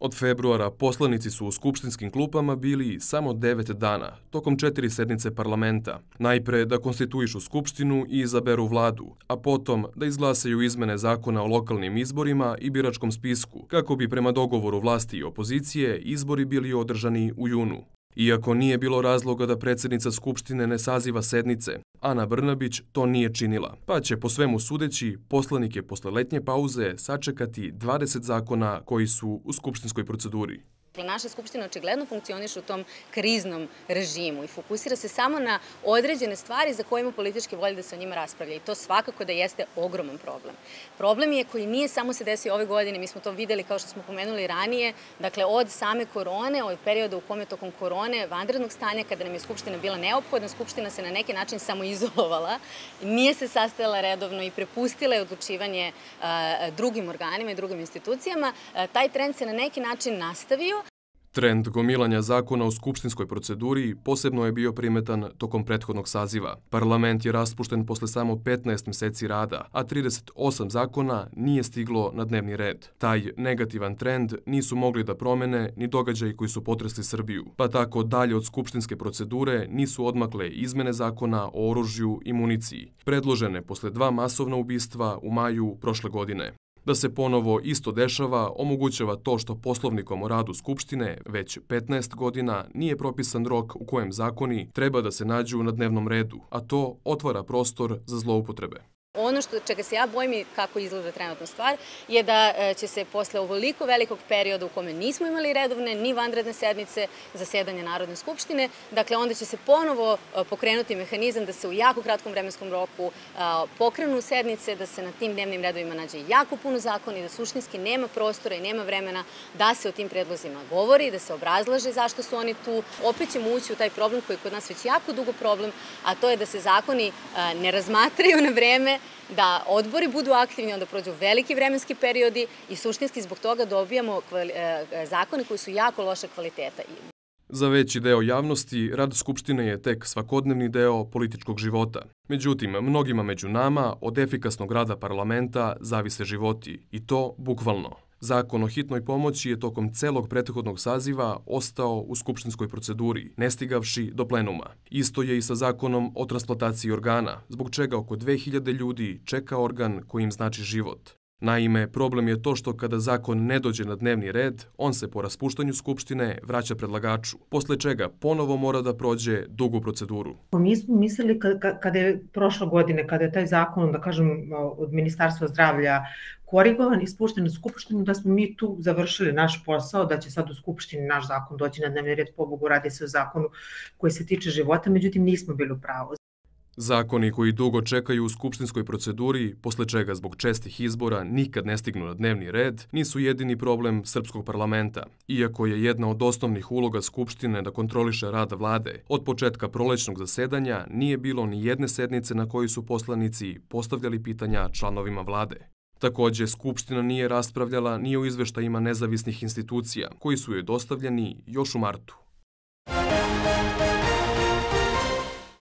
Od februara poslanici su u skupštinskim klupama bili samo devet dana, tokom četiri sednice parlamenta. Najpre da konstituišu skupštinu i izaberu vladu, a potom da izglasaju izmene zakona o lokalnim izborima i biračkom spisku, kako bi prema dogovoru vlasti i opozicije izbori bili održani u junu. Iako nije bilo razloga da predsednica Skupštine ne saziva sednice, Ana Brnabić to nije činila, pa će po svemu sudeći poslanike posle letnje pauze sačekati 20 zakona koji su u skupštinskoj proceduri. Dakle, naša Skupština očigledno funkcioniše u tom kriznom režimu i fokusira se samo na određene stvari za koje ima političke volje da se o njima raspravlja i to svakako da jeste ogroman problem. Problem je koji nije samo se desio ove godine, mi smo to videli kao što smo pomenuli ranije, dakle od same korone, od perioda u kome tokom korone, vanrednog stanja, kada nam je Skupština bila neophodna, Skupština se na neki način samo izolovala, nije se sastajala redovno i prepustila je odlučivanje drugim organima i drugim institucijama. Taj trend se na neki način nastavio, Trend gomilanja zakona u skupštinskoj proceduri posebno je bio primetan tokom prethodnog saziva. Parlament je raspušten posle samo 15 meseci rada, a 38 zakona nije stiglo na dnevni red. Taj negativan trend nisu mogli da promene ni događaji koji su potresli Srbiju, pa tako dalje od skupštinske procedure nisu odmakle izmene zakona o oružju i municiji, predložene posle dva masovna ubistva u maju prošle godine. Da se ponovo isto dešava omogućava to što poslovnikom o radu Skupštine već 15 godina nije propisan rok u kojem zakoni treba da se nađu na dnevnom redu, a to otvara prostor za zloupotrebe. Ono što, čega se ja bojim i kako izgleda trenutna stvar je da e, će se posle ovoliko velikog perioda u kome nismo imali redovne ni vanredne sednice zasedanja Narodne skupštine, dakle onda će se ponovo e, pokrenuti mehanizam da se u jako kratkom vremenskom roku e, pokrenu sednice, da se na tim dnevnim redovima nađe jako puno zakona i da suštinski nema prostora i nema vremena da se o tim predlozima govori, da se obrazlaže zašto su oni tu. Opet ćemo ući u taj problem koji je kod nas već jako dugo problem, a to je da se zakoni ne razmatraju na vreme, da odbori budu aktivni, onda prođu veliki vremenski periodi i suštinski zbog toga dobijamo e, zakone koji su jako loše kvaliteta. Za veći deo javnosti, rad Skupštine je tek svakodnevni deo političkog života. Međutim, mnogima među nama od efikasnog rada parlamenta zavise životi, i to bukvalno. Zakon o hitnoj pomoći je tokom celog prethodnog saziva ostao u skupštinskoj proceduri, nestigavši do plenuma. Isto je i sa zakonom o transplantaciji organa, zbog čega oko 2000 ljudi čeka organ koji im znači život. Naime, problem je to što kada zakon ne dođe na dnevni red, on se po raspuštanju Skupštine vraća predlagaču, posle čega ponovo mora da prođe dugu proceduru. Mi smo mislili kada je prošle godine, kada je taj zakon, da kažem, od Ministarstva zdravlja korigovan i spušten u Skupštinu, da smo mi tu završili naš posao, da će sad u Skupštini naš zakon doći na dnevni red, pobogu radi se o zakonu koji se tiče života, međutim nismo bili u pravu. Zakoni koji dugo čekaju u skupštinskoj proceduri, posle čega zbog čestih izbora nikad ne stignu na dnevni red, nisu jedini problem srpskog parlamenta. Iako je jedna od osnovnih uloga Skupštine da kontroliše rad vlade, od početka prolećnog zasedanja nije bilo ni jedne sednice na kojoj su poslanici postavljali pitanja članovima vlade. Takođe, Skupština nije raspravljala ni o izveštajima nezavisnih institucija, koji su joj dostavljeni još u martu.